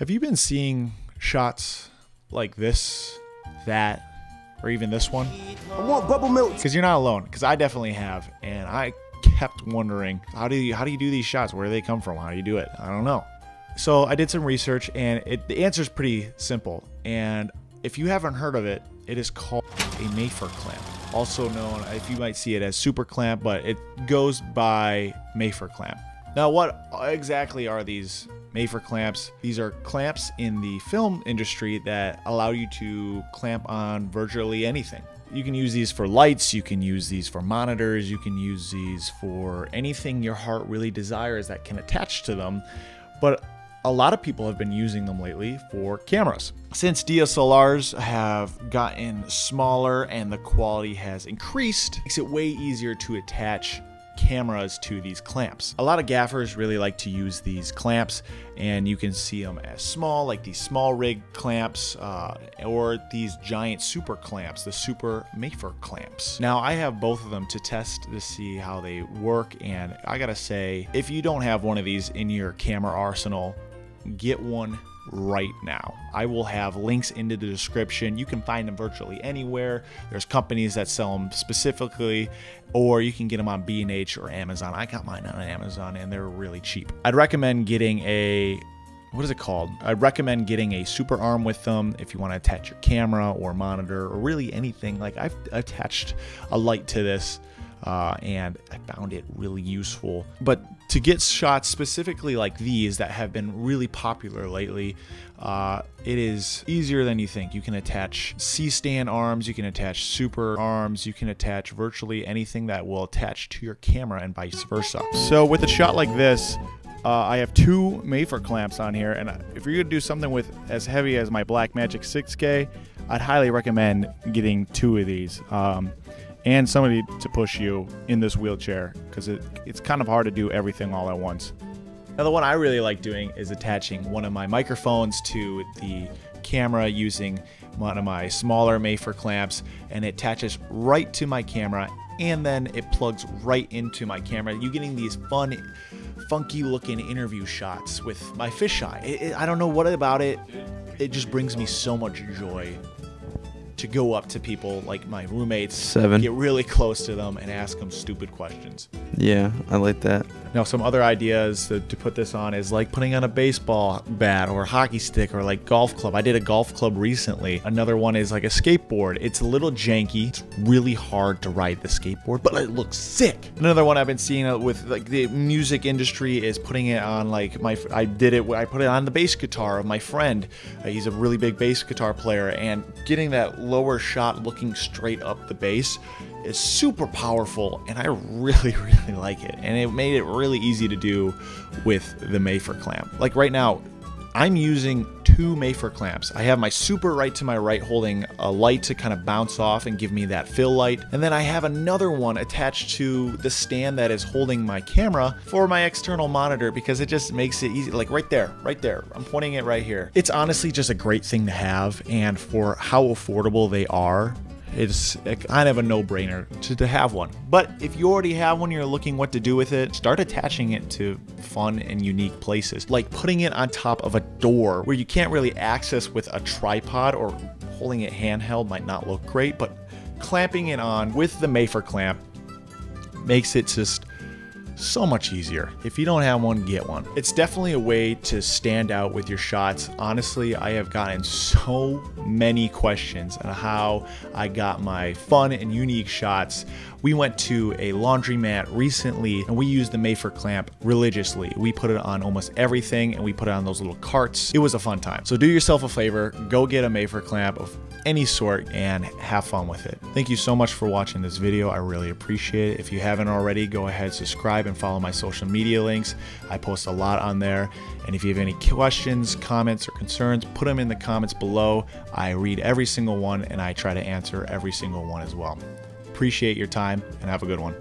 Have you been seeing shots like this, that, or even this one? I want bubble milk. Because you're not alone. Because I definitely have, and I kept wondering how do you how do you do these shots? Where do they come from? How do you do it? I don't know. So I did some research, and it, the answer is pretty simple. And if you haven't heard of it, it is called a Mafer clamp, also known, if you might see it as super clamp, but it goes by Mafer clamp. Now, what exactly are these Mafer clamps? These are clamps in the film industry that allow you to clamp on virtually anything. You can use these for lights, you can use these for monitors, you can use these for anything your heart really desires that can attach to them. But a lot of people have been using them lately for cameras. Since DSLRs have gotten smaller and the quality has increased, makes it way easier to attach cameras to these clamps. A lot of gaffers really like to use these clamps and you can see them as small like these SmallRig clamps uh, or these giant super clamps, the super Mafer clamps. Now I have both of them to test to see how they work and I gotta say if you don't have one of these in your camera arsenal get one right now. I will have links into the description. You can find them virtually anywhere. There's companies that sell them specifically, or you can get them on B&H or Amazon. I got mine on Amazon and they're really cheap. I'd recommend getting a what is it called? I'd recommend getting a super arm with them if you want to attach your camera or monitor or really anything. Like I've attached a light to this uh, and I found it really useful. But to get shots specifically like these that have been really popular lately, uh, it is easier than you think. You can attach C-stand arms, you can attach super arms, you can attach virtually anything that will attach to your camera and vice versa. So with a shot like this, uh, I have two Mafer clamps on here, and if you're gonna do something with as heavy as my Blackmagic 6K, I'd highly recommend getting two of these. Um, and somebody to push you in this wheelchair because it, it's kind of hard to do everything all at once. Now, the one I really like doing is attaching one of my microphones to the camera using one of my smaller Mafer clamps, and it attaches right to my camera, and then it plugs right into my camera. You're getting these fun, funky looking interview shots with my fisheye. It, it, I don't know what about it, it just brings me so much joy to go up to people like my roommates, Seven. get really close to them, and ask them stupid questions. Yeah, I like that. Now, some other ideas to, to put this on is like putting on a baseball bat or a hockey stick or like golf club. I did a golf club recently. Another one is like a skateboard. It's a little janky. It's really hard to ride the skateboard, but it looks sick. Another one I've been seeing with like the music industry is putting it on like my. I did it. I put it on the bass guitar of my friend. Uh, he's a really big bass guitar player, and getting that lower shot looking straight up the bass is super powerful and I really, really like it. And it made it really easy to do with the Mafer clamp. Like right now, I'm using two Mafer clamps. I have my super right to my right holding a light to kind of bounce off and give me that fill light. And then I have another one attached to the stand that is holding my camera for my external monitor because it just makes it easy. Like right there, right there. I'm pointing it right here. It's honestly just a great thing to have. And for how affordable they are, it's kind of a no-brainer to, to have one. But if you already have one, you're looking what to do with it, start attaching it to fun and unique places. Like putting it on top of a door where you can't really access with a tripod or holding it handheld might not look great, but clamping it on with the Mafer clamp makes it just so much easier. If you don't have one, get one. It's definitely a way to stand out with your shots. Honestly, I have gotten so many questions on how I got my fun and unique shots. We went to a laundromat recently and we used the Mafer clamp religiously. We put it on almost everything and we put it on those little carts. It was a fun time. So do yourself a favor, go get a Mafer clamp of any sort and have fun with it. Thank you so much for watching this video. I really appreciate it. If you haven't already, go ahead, subscribe, and follow my social media links. I post a lot on there. And if you have any questions, comments, or concerns, put them in the comments below. I read every single one and I try to answer every single one as well. Appreciate your time and have a good one.